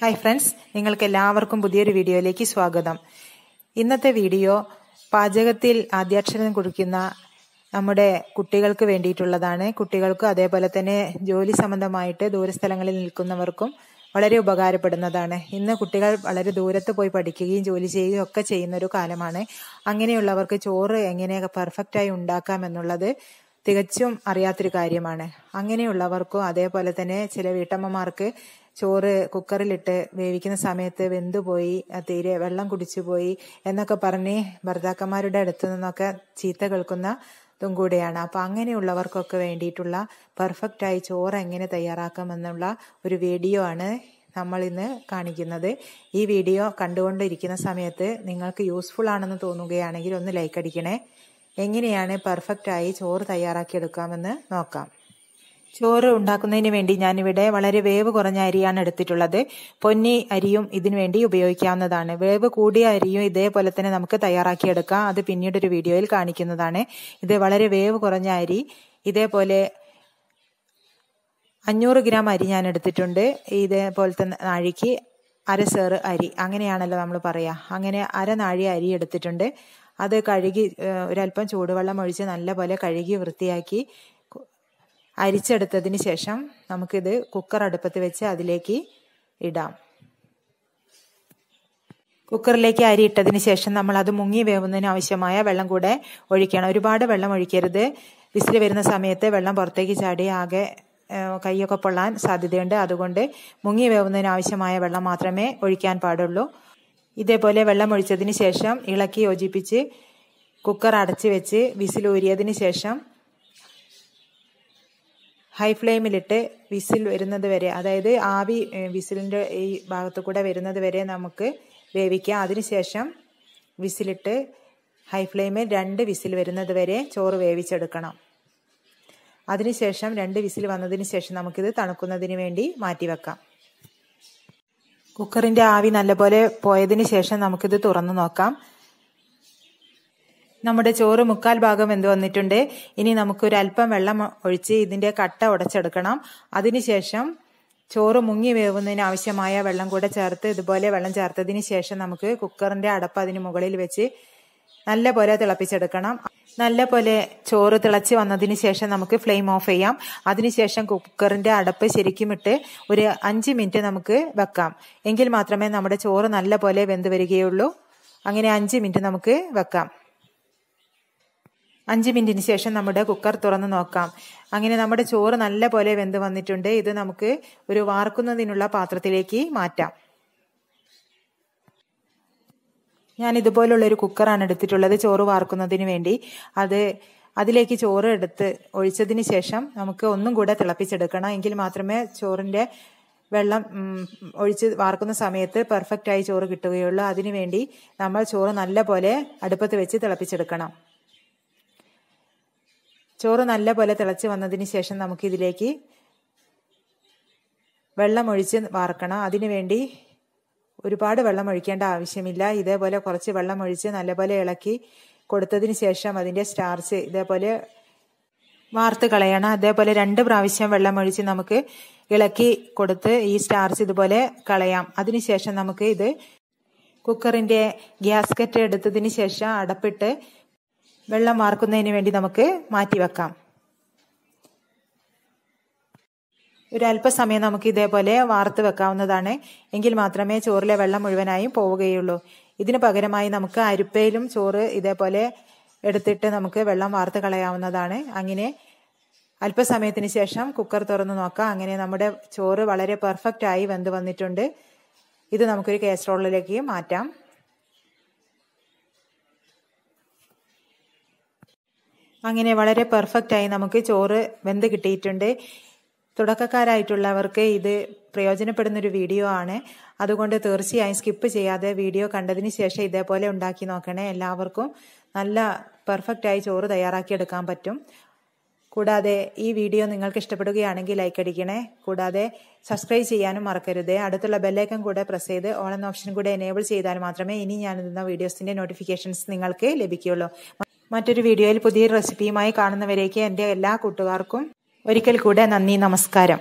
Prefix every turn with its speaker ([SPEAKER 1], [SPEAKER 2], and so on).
[SPEAKER 1] Hi friends നിങ്ങൾക്ക് എല്ലാവർക്കും പുതിയൊരു വീഡിയോയിലേക്ക് സ്വാഗതം. ഇന്നത്തെ വീഡിയോ പാചകത്തിൽ ആദ്യാക്ഷരം കുറിക്കുന്ന നമ്മുടെ കുട്ടികൾക്ക് വേണ്ടിയിട്ടുള്ളതാണ്. കുട്ടികൾക്ക് അതേപോലെ തന്നെ ജോലി സംബന്ധമായിട്ട് ദൂരസ്ഥലങ്ങളിൽ നിൽക്കുന്നവർക്കും വളരെ ഉപകാരപ്പെടുന്നതാണ്. ഇന്ന് കുട്ടികൾ വളരെ ദൂരത്ത് പോയി പഠിക്കുകയും ജോലി ചെയ്യുകയും ഒക്കെ ചെയ്യുന്ന ഒരു കാലമാണ്. അങ്ങനെയുള്ളവർക്ക് ചോറ് എങ്ങനെ പെർഫെക്റ്റായി ഉണ്ടാക്കാം എന്നുള്ളത് തികച്ചും അറിയാത്തൊരു കാര്യമാണ്. അങ്ങനെയുള്ളവർക്കും അതേപോലെ തന്നെ ചില വീട്ടമ്മമാർക്ക് ചോറ് കുക്കറിലിട്ട് വേവിക്കുന്ന സമയത്ത് വെന്തുപോയി തീരെ വെള്ളം കുടിച്ചു പോയി എന്നൊക്കെ പറഞ്ഞ് ഭർത്താക്കന്മാരുടെ അടുത്തു നിന്നൊക്കെ ചീത്ത കേൾക്കുന്ന ഇതും കൂടെയാണ്. അപ്പൊ അങ്ങനെയുള്ളവർക്കൊക്കെ വേണ്ടിയിട്ടുള്ള പെർഫെക്റ്റായി ചോറ് എങ്ങനെ തയ്യാറാക്കാമെന്നുള്ള ഒരു വീഡിയോ ആണ് നമ്മൾ ഇന്ന് കാണിക്കുന്നത്. ഈ വീഡിയോ കണ്ടുകൊണ്ടിരിക്കുന്ന സമയത്ത് നിങ്ങൾക്ക് യൂസ്ഫുൾ ആണെന്ന് തോന്നുകയാണെങ്കിൽ ഒന്ന് ലൈക്ക് അടിക്കണേ. എങ്ങനെയാണ് പെർഫെക്റ്റായി ചോറ് തയ്യാറാക്കിയെടുക്കാമെന്ന് നോക്കാം. ചോറ് ഉണ്ടാക്കുന്നതിന് വേണ്ടി ഞാനിവിടെ വളരെ വേവ് കുറഞ്ഞ അരിയാണ് എടുത്തിട്ടുള്ളത്. പൊന്നി അരിയും ഇതിനു വേണ്ടി ഉപയോഗിക്കാവുന്നതാണ്. വേവ് കൂടിയ അരിയും ഇതേപോലെ തന്നെ നമുക്ക് തയ്യാറാക്കിയെടുക്കാം. അത് പിന്നീട് ഒരു വീഡിയോയിൽ കാണിക്കുന്നതാണ്. ഇത് വളരെ വേവ് കുറഞ്ഞ അരി. ഇതേപോലെ അഞ്ഞൂറ് ഗ്രാം അരി ഞാൻ എടുത്തിട്ടുണ്ട്. ഇതേപോലത്തെ നാഴിക്ക് അര സേറ് അരി. അങ്ങനെയാണല്ലോ നമ്മൾ പറയാ. അങ്ങനെ അര നാഴി അരി എടുത്തിട്ടുണ്ട്. അത് കഴുകി ഒരല്പം ചൂടുവെള്ളം ഒഴിച്ച് നല്ലപോലെ കഴുകി വൃത്തിയാക്കി അരിച്ചെടുത്തതിന് ശേഷം നമുക്കിത് കുക്കർ അടുപ്പത്ത് വെച്ച് അതിലേക്ക് ഇടാം. കുക്കറിലേക്ക് അരി ഇട്ടതിന് ശേഷം നമ്മൾ അത് മുങ്ങി വേവുന്നതിന് ആവശ്യമായ വെള്ളം കൂടെ ഒഴിക്കണം. ഒരുപാട് വെള്ളം ഒഴിക്കരുത്. വിസിൽ വരുന്ന സമയത്ത് വെള്ളം പുറത്തേക്ക് ചാടി ആകെ കൈയൊക്കെ പൊള്ളാൻ സാധ്യതയുണ്ട്. അതുകൊണ്ട് മുങ്ങി വേവുന്നതിന് ആവശ്യമായ വെള്ളം മാത്രമേ ഒഴിക്കാൻ പാടുള്ളൂ. ഇതേപോലെ വെള്ളം ഒഴിച്ചതിന് ശേഷം ഇളക്കി യോജിപ്പിച്ച് കുക്കർ അടച്ചു വെച്ച് വിസിലൂരിയതിന് ശേഷം ഹൈ ഫ്ലെയിമിലിട്ട് വിസിൽ വരുന്നത് വരെ അതായത് ആവി വിസിലിന്റെ ഈ ഭാഗത്തു കൂടെ വരുന്നത് വരെ നമുക്ക് വേവിക്കാം. അതിനുശേഷം വിസിലിട്ട് ഹൈ ഫ്ലെയിമിൽ രണ്ട് വിസിൽ വരുന്നത് വരെ ചോറ് വേവിച്ചെടുക്കണം. അതിനുശേഷം രണ്ട് വിസിൽ വന്നതിന് ശേഷം നമുക്കിത് തണുക്കുന്നതിന് വേണ്ടി മാറ്റിവെക്കാം. കുക്കറിന്റെ ആവി നല്ലപോലെ പോയതിന് ശേഷം നമുക്കിത് തുറന്നു നോക്കാം. നമ്മുടെ ചോറ് മുക്കാൽ ഭാഗം വെന്ത് വന്നിട്ടുണ്ട്. ഇനി നമുക്കൊരു അല്പം വെള്ളം ഒഴിച്ച് ഇതിന്റെ കട്ട ഉടച്ചെടുക്കണം. അതിനുശേഷം ചോറ് മുങ്ങി വേവുന്നതിന് ആവശ്യമായ വെള്ളം കൂടെ ചേർത്ത് ഇതുപോലെ വെള്ളം ചേർത്തതിന് ശേഷം നമുക്ക് കുക്കറിന്റെ അടപ്പ് അതിന് മുകളിൽ വെച്ച് നല്ല പോലെ തിളപ്പിച്ചെടുക്കണം. നല്ല പോലെ ചോറ് തിളച്ച് വന്നതിന് ശേഷം നമുക്ക് ഫ്ലെയിം ഓഫ് ചെയ്യാം. അതിനുശേഷം കുക്കറിന്റെ അടപ്പ് ശരിക്കും ഇട്ട് ഒരു അഞ്ച് മിനിറ്റ് നമുക്ക് വെക്കാം. എങ്കിൽ മാത്രമേ നമ്മുടെ ചോറ് നല്ല പോലെ വെന്ത് വരികയുള്ളൂ. അങ്ങനെ അഞ്ച് മിനിറ്റ് നമുക്ക് വെക്കാം. അഞ്ച് മിനിറ്റിന് ശേഷം നമ്മുടെ കുക്കർ തുറന്ന് നോക്കാം. അങ്ങനെ നമ്മുടെ ചോറ് നല്ല പോലെ വെന്ത് വന്നിട്ടുണ്ട്. ഇത് നമുക്ക് ഒരു വാർക്കുന്നതിനുള്ള പാത്രത്തിലേക്ക് മാറ്റാം. ഞാൻ ഇതുപോലുള്ളൊരു കുക്കറാണ് എടുത്തിട്ടുള്ളത്. ചോറ് വാർക്കുന്നതിന് വേണ്ടി. അത് അതിലേക്ക് ചോറ് എടുത്ത് ഒഴിച്ചതിന് ശേഷം നമുക്ക് ഒന്നും കൂടെ തിളപ്പിച്ചെടുക്കണം. എങ്കിൽ മാത്രമേ ചോറിന്റെ വെള്ളം ഒഴിച്ച് വാർക്കുന്ന സമയത്ത് പെർഫെക്റ്റ് ആയി ചോറ് കിട്ടുകയുള്ളൂ. അതിനുവേണ്ടി നമ്മൾ ചോറ് നല്ല പോലെ അടുപ്പത്ത് വെച്ച് തിളപ്പിച്ചെടുക്കണം. ചോറ് നല്ല പോലെ തിളച്ച് വന്നതിന് ശേഷം നമുക്ക് ഇതിലേക്ക് വെള്ളം ഒഴിച്ച് വാർക്കണം. അതിനുവേണ്ടി ഒരുപാട് വെള്ളം ഒഴിക്കേണ്ട ആവശ്യമില്ല. ഇതേപോലെ കുറച്ച് വെള്ളം ഒഴിച്ച് നല്ലപോലെ ഇളക്കി കൊടുത്തതിന് ശേഷം അതിന്റെ സ്റ്റാർച്ച് ഇതേപോലെ വാർത്ത് കളയണം. അതേപോലെ രണ്ട് പ്രാവശ്യം വെള്ളം ഒഴിച്ച് നമുക്ക് ഇളക്കി കൊടുത്ത് ഈ സ്റ്റാർച്ച് ഇതുപോലെ കളയാം. അതിനുശേഷം നമുക്ക് ഇത് കുക്കറിന്റെ ഗ്യാസ്കറ്റ് എടുത്തതിന് ശേഷം അടപ്പിട്ട് വെള്ളം വാർക്കുന്നതിന് വേണ്ടി നമുക്ക് മാറ്റിവെക്കാം. ഒരു അല്പസമയം നമുക്ക് ഇതേപോലെ വാർത്ത് വെക്കാവുന്നതാണ്. എങ്കിൽ മാത്രമേ ചോറിലെ വെള്ളം മുഴുവനായും പോവുകയുള്ളൂ. ഇതിന് പകരമായി നമുക്ക് അരിപ്പയിലും ചോറ് ഇതേപോലെ എടുത്തിട്ട് നമുക്ക് വെള്ളം വാർത്ത് കളയാവുന്നതാണ്. അങ്ങനെ അല്പസമയത്തിന് ശേഷം കുക്കർ തുറന്ന് നോക്കാം. അങ്ങനെ നമ്മുടെ ചോറ് വളരെ പെർഫെക്റ്റ് ആയി വെന്ത് വന്നിട്ടുണ്ട്. ഇത് നമുക്കൊരു കേസറോളിലേക്ക് മാറ്റാം. അങ്ങനെ വളരെ പെർഫെക്റ്റ് ആയി നമുക്ക് ചോറ് വെന്ത് കിട്ടിയിട്ടുണ്ട്. തുടക്കക്കാരായിട്ടുള്ളവർക്ക് ഇത് പ്രയോജനപ്പെടുന്നൊരു വീഡിയോ ആണ്. അതുകൊണ്ട് തീർച്ചയായും സ്കിപ്പ് ചെയ്യാതെ വീഡിയോ കണ്ടതിന് ശേഷം ഇതേപോലെ ഉണ്ടാക്കി നോക്കണേ. എല്ലാവർക്കും നല്ല പെർഫെക്റ്റായി ചോറ് തയ്യാറാക്കിയെടുക്കാൻ പറ്റും. കൂടാതെ ഈ വീഡിയോ നിങ്ങൾക്ക് ഇഷ്ടപ്പെടുകയാണെങ്കിൽ ലൈക്ക് അടിക്കണേ. കൂടാതെ സബ്സ്ക്രൈബ് ചെയ്യാനും മറക്കരുത്. അടുത്തുള്ള ബെല്ലൈക്കൺ കൂടെ പ്രസ് ചെയ്ത് ഓൾ എന്ന ഓപ്ഷൻ കൂടെ എനേബിൾ ചെയ്താൽ മാത്രമേ ഇനി ഞാൻ ഇടുന്ന വീഡിയോസിന്റെ നോട്ടിഫിക്കേഷൻസ് നിങ്ങൾക്ക് ലഭിക്കുകയുള്ളൂ. മറ്റൊരു വീഡിയോയിൽ പുതിയൊരു റെസിപ്പിയുമായി കാണുന്നവരേക്ക് എന്റെ എല്ലാ കൂട്ടുകാർക്കും ഒരിക്കൽ കൂടെ നന്ദി നമസ്കാരം.